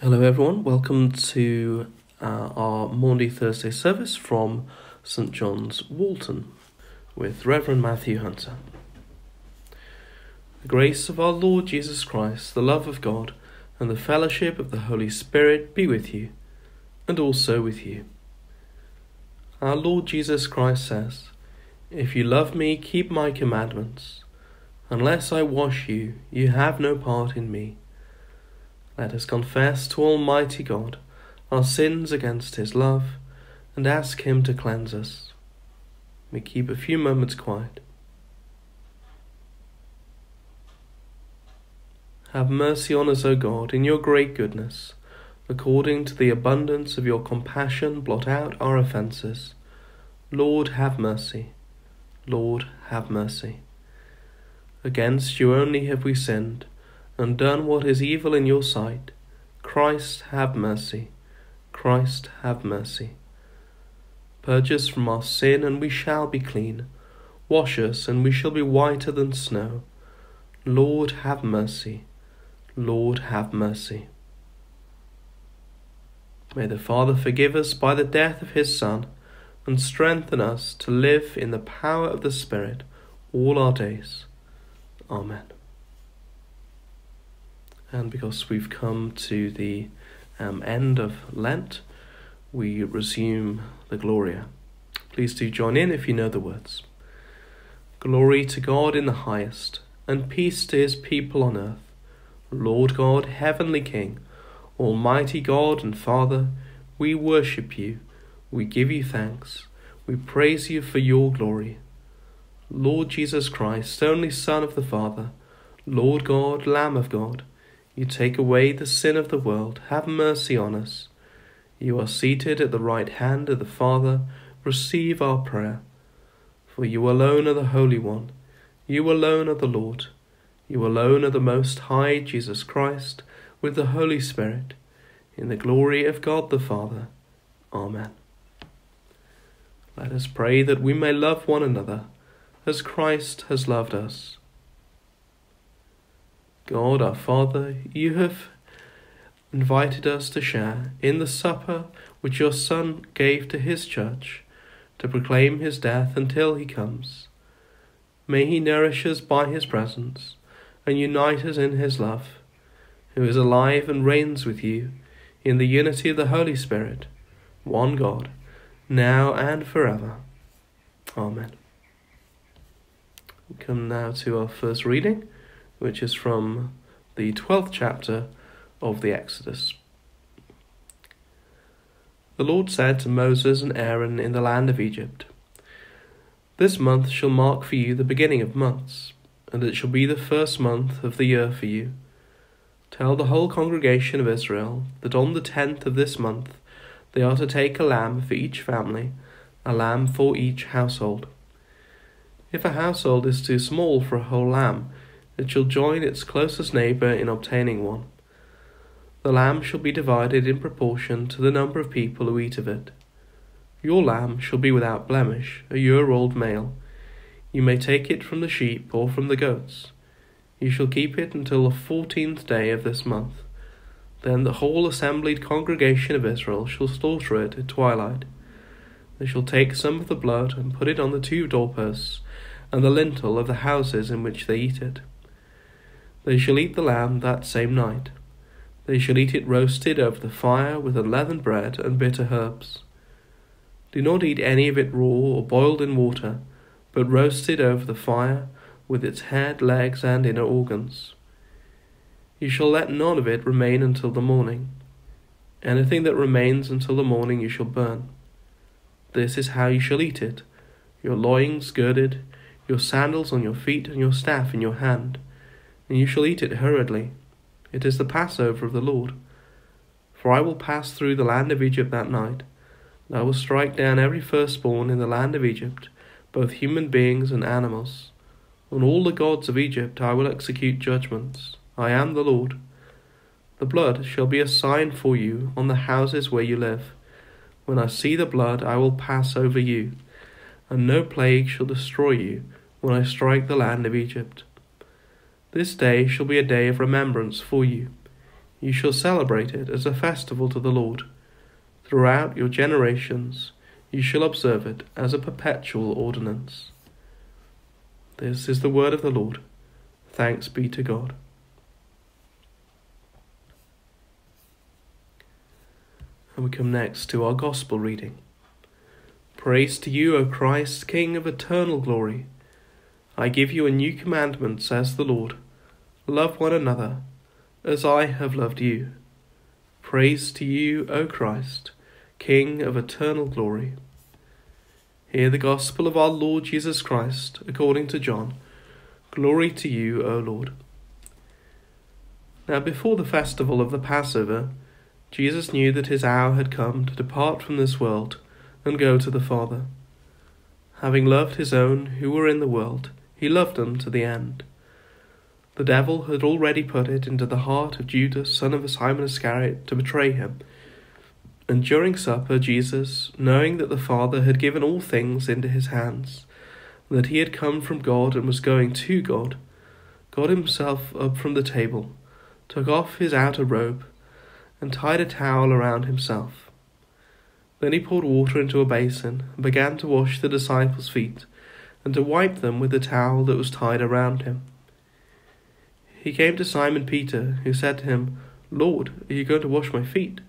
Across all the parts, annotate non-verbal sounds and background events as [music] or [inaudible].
Hello, everyone. Welcome to uh, our Maundy Thursday service from St John's Whorlton with Reverend Matthew Hunter. The grace of our Lord Jesus Christ, the love of God, and the fellowship of the Holy Spirit be with you, and also with you. Our Lord Jesus Christ says, If you love me, keep my commandments. Unless I wash you, you have no part in me. Let us confess to Almighty God our sins against His love and ask Him to cleanse us. We keep a few moments quiet. Have mercy on us, O God, in your great goodness. According to the abundance of your compassion, blot out our offences. Lord, have mercy. Lord, have mercy. Against you only have we sinned and done what is evil in your sight. Christ, have mercy. Christ, have mercy. Purge us from our sin, and we shall be clean. Wash us, and we shall be whiter than snow. Lord, have mercy. Lord, have mercy. May the Father forgive us by the death of his Son, and strengthen us to live in the power of the Spirit all our days. Amen and because we've come to the um, end of Lent, we resume the Gloria. Please do join in if you know the words. Glory to God in the highest, and peace to his people on earth. Lord God, heavenly King, Almighty God and Father, we worship you, we give you thanks, we praise you for your glory. Lord Jesus Christ, only Son of the Father, Lord God, Lamb of God, you take away the sin of the world. Have mercy on us. You are seated at the right hand of the Father. Receive our prayer. For you alone are the Holy One. You alone are the Lord. You alone are the Most High, Jesus Christ, with the Holy Spirit, in the glory of God the Father. Amen. Let us pray that we may love one another as Christ has loved us. God our Father, you have invited us to share in the supper which your Son gave to his church, to proclaim his death until he comes. May he nourish us by his presence and unite us in his love, who is alive and reigns with you in the unity of the Holy Spirit, one God, now and forever. Amen. We come now to our first reading which is from the 12th chapter of the Exodus. The Lord said to Moses and Aaron in the land of Egypt, This month shall mark for you the beginning of months, and it shall be the first month of the year for you. Tell the whole congregation of Israel that on the tenth of this month they are to take a lamb for each family, a lamb for each household. If a household is too small for a whole lamb, it shall join its closest neighbour in obtaining one. The lamb shall be divided in proportion to the number of people who eat of it. Your lamb shall be without blemish, a year old male. You may take it from the sheep or from the goats. You shall keep it until the fourteenth day of this month. Then the whole assembled congregation of Israel shall slaughter it at twilight. They shall take some of the blood and put it on the two doorposts and the lintel of the houses in which they eat it. They shall eat the lamb that same night. They shall eat it roasted over the fire with unleavened bread and bitter herbs. Do not eat any of it raw or boiled in water, but roasted over the fire with its head, legs, and inner organs. You shall let none of it remain until the morning. Anything that remains until the morning you shall burn. This is how you shall eat it your loins girded, your sandals on your feet, and your staff in your hand and you shall eat it hurriedly. It is the Passover of the Lord. For I will pass through the land of Egypt that night, and I will strike down every firstborn in the land of Egypt, both human beings and animals. On all the gods of Egypt I will execute judgments. I am the Lord. The blood shall be a sign for you on the houses where you live. When I see the blood, I will pass over you, and no plague shall destroy you when I strike the land of Egypt. This day shall be a day of remembrance for you. You shall celebrate it as a festival to the Lord. Throughout your generations, you shall observe it as a perpetual ordinance. This is the word of the Lord. Thanks be to God. And we come next to our Gospel reading. Praise to you, O Christ, King of eternal glory. I give you a new commandment, says the Lord love one another as I have loved you. Praise to you, O Christ, King of eternal glory. Hear the gospel of our Lord Jesus Christ according to John. Glory to you, O Lord. Now, before the festival of the Passover, Jesus knew that his hour had come to depart from this world and go to the Father. Having loved his own who were in the world, he loved them to the end. The devil had already put it into the heart of Judas, son of Simon Iscariot, to betray him. And during supper, Jesus, knowing that the Father had given all things into his hands, that he had come from God and was going to God, got himself up from the table, took off his outer robe, and tied a towel around himself. Then he poured water into a basin and began to wash the disciples' feet and to wipe them with the towel that was tied around him. He came to Simon Peter, who said to him, Lord, are you going to wash my feet?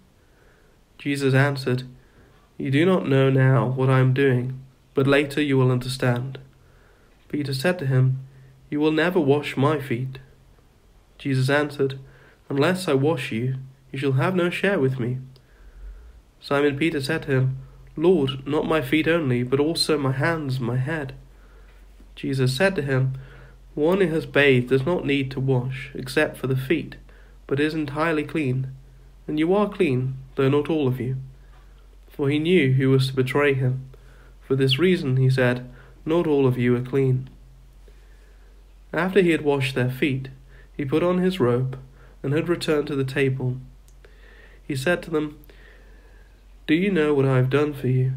Jesus answered, You do not know now what I am doing, but later you will understand. Peter said to him, You will never wash my feet. Jesus answered, Unless I wash you, you shall have no share with me. Simon Peter said to him, Lord, not my feet only, but also my hands and my head. Jesus said to him, One who has bathed does not need to wash, except for the feet, but is entirely clean. And you are clean, though not all of you. For he knew who was to betray him. For this reason, he said, Not all of you are clean. After he had washed their feet, he put on his robe and had returned to the table. He said to them, Do you know what I have done for you?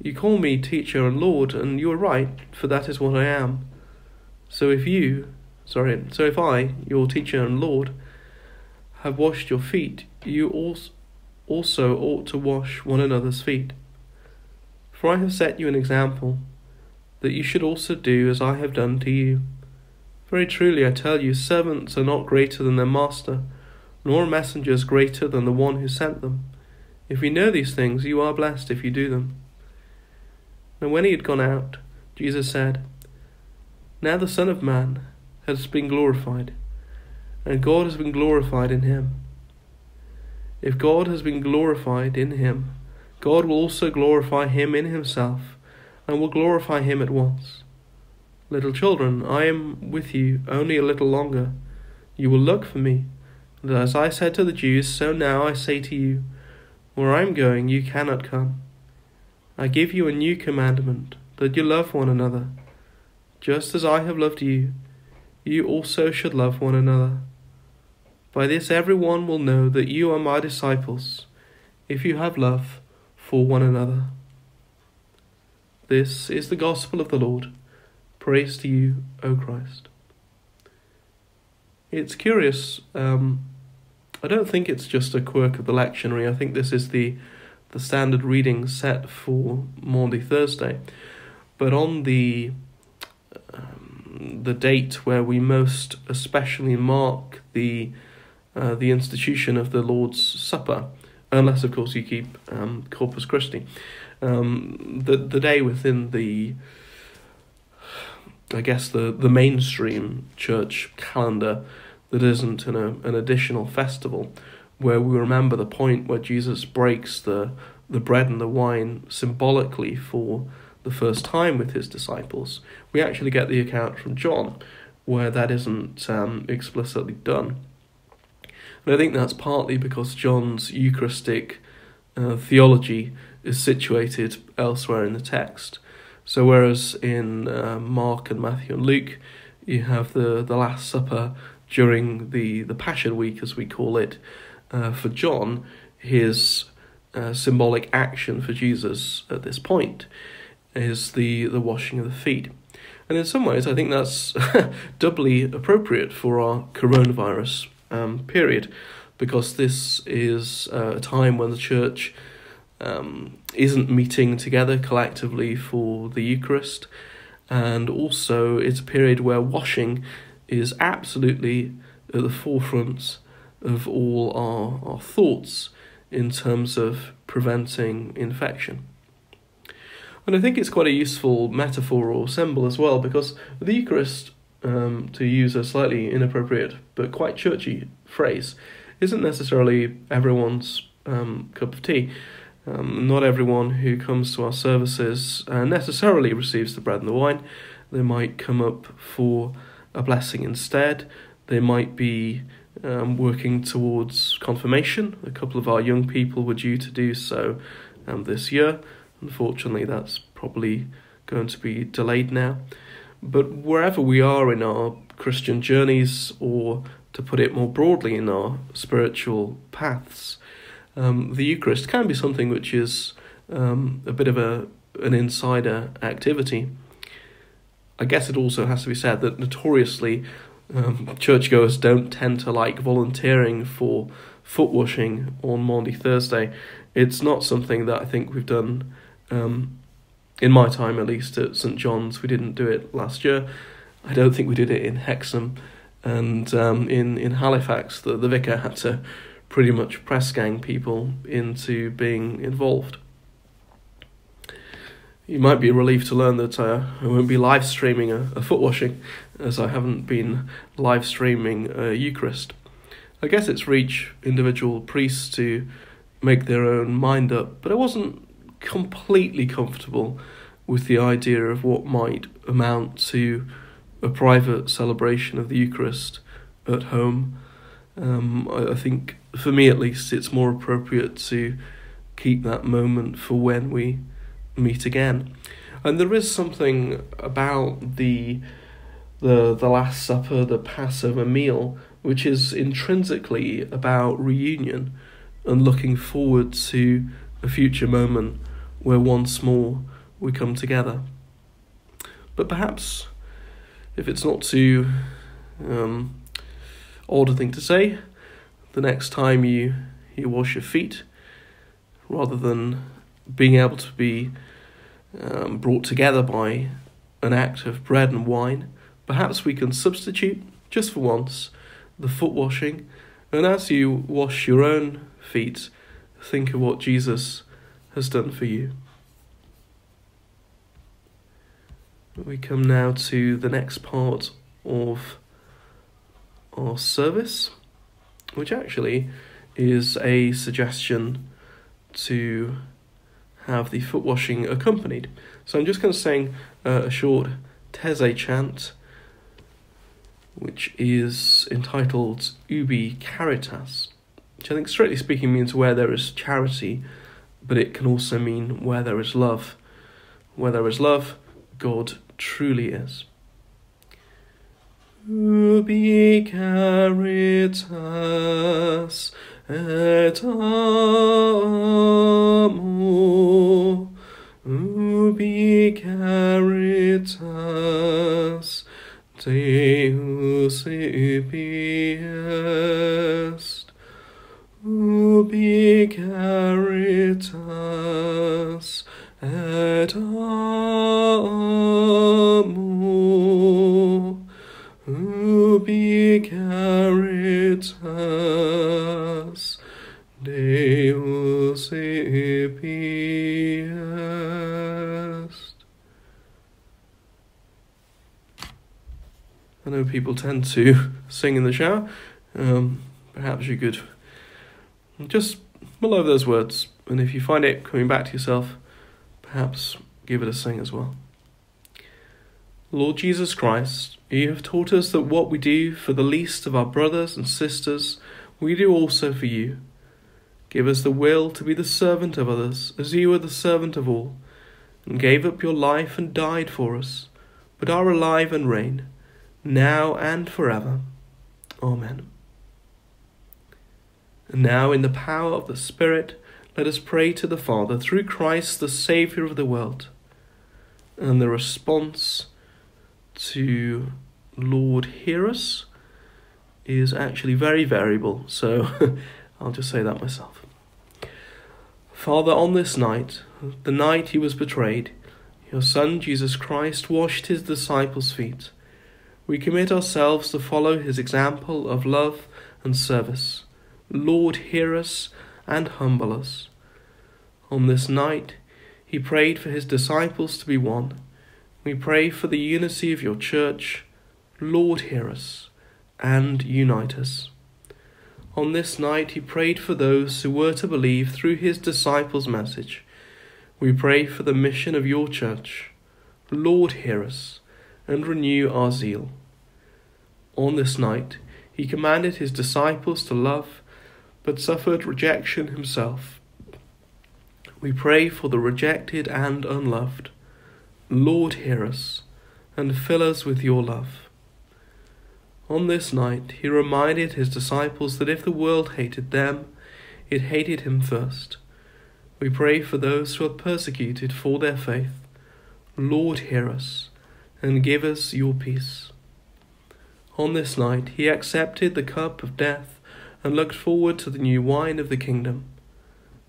You call me teacher and Lord, and you are right, for that is what I am. So if you, sorry, so if I, your teacher and Lord, have washed your feet, you also ought to wash one another's feet. For I have set you an example, that you should also do as I have done to you. Very truly I tell you, servants are not greater than their master, nor messengers greater than the one who sent them. If you know these things, you are blessed if you do them. And when he had gone out, Jesus said, Now the Son of Man has been glorified, and God has been glorified in him. If God has been glorified in him, God will also glorify him in himself, and will glorify him at once. Little children, I am with you only a little longer. You will look for me. And as I said to the Jews, so now I say to you, Where I am going, you cannot come. I give you a new commandment, that you love one another. Just as I have loved you, you also should love one another. By this everyone will know that you are my disciples, if you have love for one another. This is the gospel of the Lord. Praise to you, O Christ. It's curious. Um, I don't think it's just a quirk of the lectionary. I think this is the the standard reading set for Maundy Thursday. But on the um, the date where we most especially mark the uh, the institution of the Lord's Supper, unless, of course, you keep um, Corpus Christi. Um, the the day within the, I guess the the mainstream church calendar that isn't an an additional festival, where we remember the point where Jesus breaks the the bread and the wine symbolically for the first time with his disciples. We actually get the account from John, where that isn't um, explicitly done. And I think that's partly because John's Eucharistic uh, theology is situated elsewhere in the text. So, whereas in uh, Mark and Matthew and Luke, you have the, the Last Supper during the, the Passion Week, as we call it, uh, for John, his uh, symbolic action for Jesus at this point is the, the washing of the feet. And in some ways, I think that's [laughs] doubly appropriate for our coronavirus um, period because this is uh, a time when the church um, isn't meeting together collectively for the Eucharist, and also it's a period where washing is absolutely at the forefront of all our, our thoughts in terms of preventing infection. And I think it's quite a useful metaphor or symbol as well because the Eucharist, um, to use a slightly inappropriate but quite churchy phrase, isn't necessarily everyone's um, cup of tea. Um, not everyone who comes to our services uh, necessarily receives the bread and the wine. They might come up for a blessing instead. They might be um, working towards confirmation. A couple of our young people were due to do so um, this year. Unfortunately, that's probably going to be delayed now. But wherever we are in our Christian journeys, or to put it more broadly, in our spiritual paths, um, the Eucharist can be something which is um, a bit of a an insider activity. I guess it also has to be said that notoriously um, churchgoers don't tend to like volunteering for foot washing on Maundy Thursday. It's not something that I think we've done um, in my time, at least at St John's. We didn't do it last year. I don't think we did it in Hexham, and um, in in Halifax, the the vicar had to pretty much press gang people into being involved. You might be relieved to learn that uh, I won't be live streaming a, a foot washing, as I haven't been live streaming a Eucharist. I guess it's reach individual priests to make their own mind up, but I wasn't completely comfortable with the idea of what might amount to a private celebration of the Eucharist at home. Um, I, I think, for me at least, it's more appropriate to keep that moment for when we meet again. And there is something about the the the Last Supper, the Passover meal, which is intrinsically about reunion and looking forward to a future moment where once more we come together. But perhaps, if it's not too um, odd a thing to say, the next time you, you wash your feet, rather than being able to be um, brought together by an act of bread and wine, perhaps we can substitute, just for once, the foot washing, and as you wash your own feet, think of what Jesus has done for you. We come now to the next part of our service, which actually is a suggestion to have the foot washing accompanied. So I'm just going to sing uh, a short Taizé chant, which is entitled Ubi Caritas, which I think, strictly speaking, means where there is charity, but it can also mean where there is love. Where there is love, God truly is. Ubi caritas et ubi caritas Deus ibi est, ubi caritas I know people tend to [laughs] sing in the shower. Um, perhaps you could just mull over those words, and if you find it coming back to yourself, perhaps give it a sing as well. Lord Jesus Christ, you have taught us that what we do for the least of our brothers and sisters, we do also for you. Give us the will to be the servant of others, as you are the servant of all, and gave up your life and died for us, but are alive and reign, now and forever. Amen. And now, in the power of the Spirit, let us pray to the Father through Christ, the Saviour of the world. And the response to Lord, hear us is actually very variable, so [laughs] I'll just say that myself. Father, on this night, the night he was betrayed, your Son Jesus Christ washed his disciples' feet. We commit ourselves to follow his example of love and service. Lord, hear us and humble us. On this night, he prayed for his disciples to be one. We pray for the unity of your church. Lord, hear us and unite us. On this night, he prayed for those who were to believe through his disciples' message. We pray for the mission of your church. Lord, hear us and renew our zeal. On this night, he commanded his disciples to love, but suffered rejection himself. We pray for the rejected and unloved. Lord, hear us and fill us with your love. On this night, he reminded his disciples that if the world hated them, it hated him first. We pray for those who are persecuted for their faith. Lord, hear us and give us your peace. On this night, he accepted the cup of death and looked forward to the new wine of the kingdom.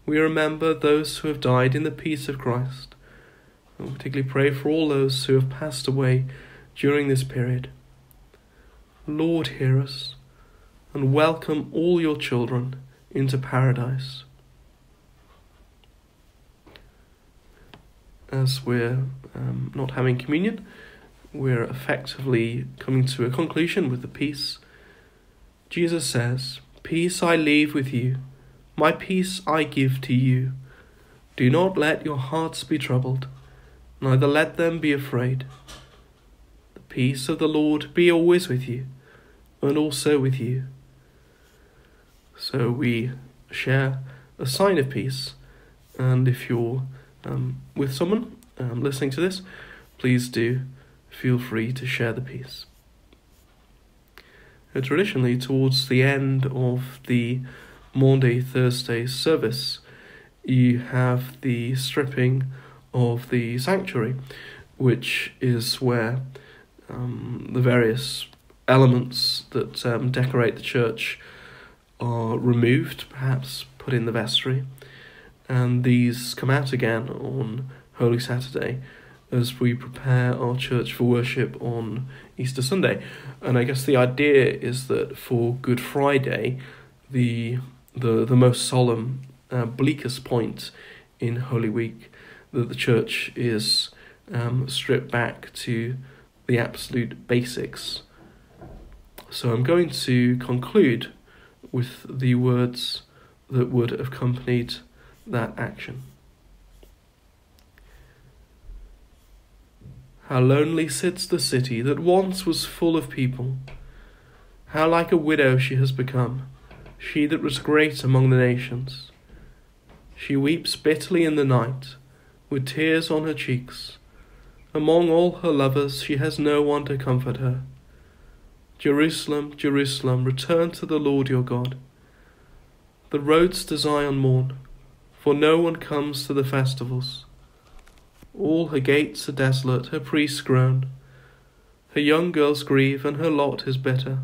We remember those who have died in the peace of Christ. We particularly pray for all those who have passed away during this period. Lord, hear us, and welcome all your children into paradise. As we're um, not having communion, we're effectively coming to a conclusion with the peace. Jesus says, Peace I leave with you, my peace I give to you. Do not let your hearts be troubled, neither let them be afraid. The peace of the Lord be always with you and also with you. So we share a sign of peace, and if you're um, with someone um, listening to this, please do feel free to share the peace. Traditionally, towards the end of the Maundy Thursday service, you have the stripping of the sanctuary, which is where um, the various elements that um, decorate the church are removed, perhaps put in the vestry, and these come out again on Holy Saturday as we prepare our church for worship on Easter Sunday. And I guess the idea is that for Good Friday, the the the most solemn, uh, bleakest point in Holy Week, that the church is um, stripped back to the absolute basics so I'm going to conclude with the words that would have accompanied that action. How lonely sits the city that once was full of people. How like a widow she has become, she that was great among the nations. She weeps bitterly in the night, with tears on her cheeks. Among all her lovers, she has no one to comfort her. Jerusalem, Jerusalem, return to the Lord your God. The roads to Zion mourn, for no one comes to the festivals. All her gates are desolate, her priests groan. Her young girls grieve, and her lot is bitter.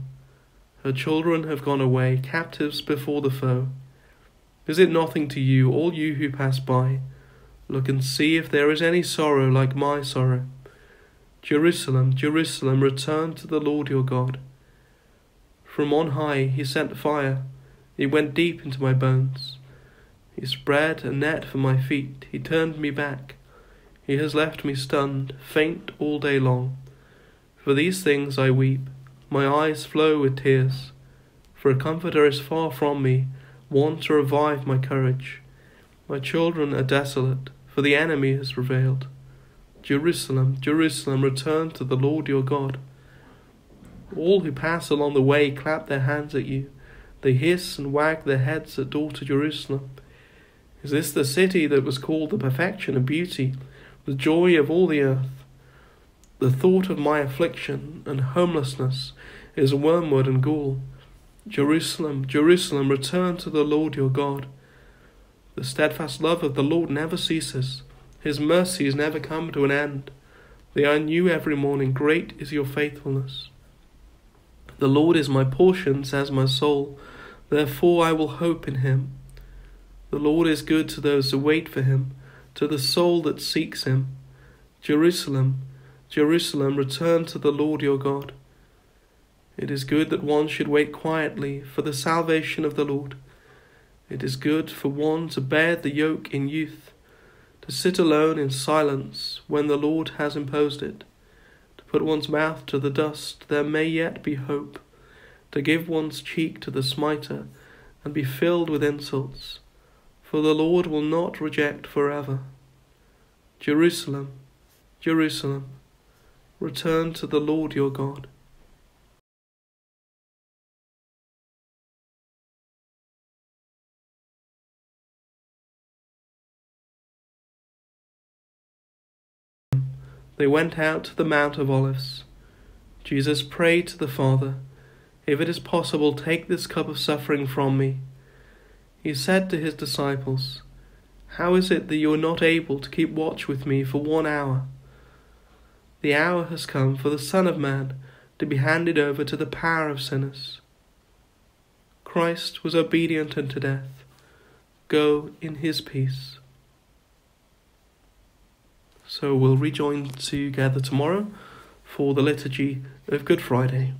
Her children have gone away, captives before the foe. Is it nothing to you, all you who pass by? Look and see if there is any sorrow like my sorrow. Jerusalem, Jerusalem, return to the Lord your God. From on high he sent fire, it went deep into my bones. He spread a net for my feet, he turned me back. He has left me stunned, faint all day long. For these things I weep, my eyes flow with tears. For a comforter is far from me, one to revive my courage. My children are desolate, for the enemy has prevailed. Jerusalem, Jerusalem, return to the Lord your God. All who pass along the way clap their hands at you. They hiss and wag their heads at daughter Jerusalem. Is this the city that was called the perfection of beauty, the joy of all the earth? The thought of my affliction and homelessness is wormwood and gall. Jerusalem, Jerusalem, return to the Lord your God. The steadfast love of the Lord never ceases his mercies never come to an end. They are new every morning. Great is your faithfulness. The Lord is my portion, says my soul, therefore I will hope in him. The Lord is good to those who wait for him, to the soul that seeks him. Jerusalem, Jerusalem, return to the Lord your God. It is good that one should wait quietly for the salvation of the Lord. It is good for one to bear the yoke in youth, to sit alone in silence when the Lord has imposed it, to put one's mouth to the dust, there may yet be hope, to give one's cheek to the smiter, and be filled with insults, for the Lord will not reject forever. Jerusalem, Jerusalem, return to the Lord your God. They went out to the Mount of Olives. Jesus prayed to the Father, If it is possible, take this cup of suffering from me. He said to his disciples, How is it that you are not able to keep watch with me for one hour? The hour has come for the Son of Man to be handed over to the power of sinners. Christ was obedient unto death. Go in his peace. So we'll rejoin together tomorrow for the liturgy of Good Friday.